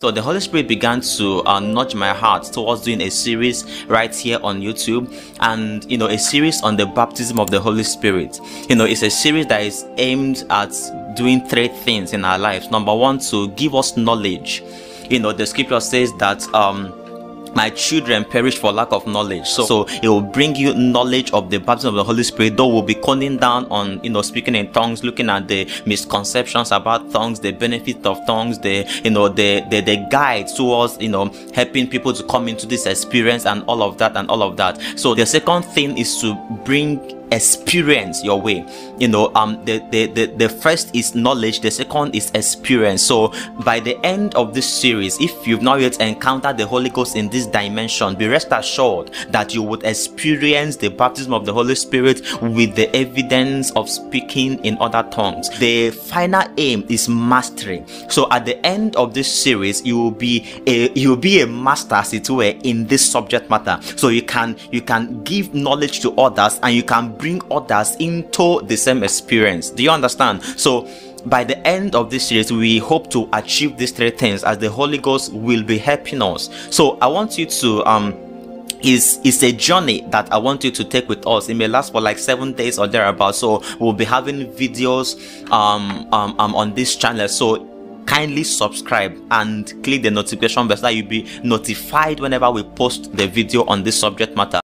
So the Holy Spirit began to uh, nudge my heart towards doing a series right here on YouTube and you know a series on the baptism of the Holy Spirit. You know it's a series that is aimed at doing three things in our lives. Number one to give us knowledge. You know the scripture says that um my children perish for lack of knowledge. So, so it will bring you knowledge of the baptism of the Holy Spirit, though we'll be coning down on, you know, speaking in tongues, looking at the misconceptions about tongues, the benefit of tongues, the, you know, the, the, the guide towards, you know, helping people to come into this experience and all of that and all of that. So the second thing is to bring experience your way. You know um the, the the the first is knowledge the second is experience. So by the end of this series if you've not yet encountered the holy ghost in this dimension be rest assured that you would experience the baptism of the holy spirit with the evidence of speaking in other tongues. The final aim is mastery. So at the end of this series you will be a you will be a master as it were in this subject matter. So you can you can give knowledge to others and you can bring others into the same experience. Do you understand? So, by the end of this series, we hope to achieve these three things as the Holy Ghost will be helping us. So, I want you to um is is a journey that I want you to take with us. It may last for like seven days or thereabouts. So we'll be having videos um, um, um on this channel. So kindly subscribe and click the notification bell so that you'll be notified whenever we post the video on this subject matter.